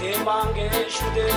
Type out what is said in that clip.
دمانگه شده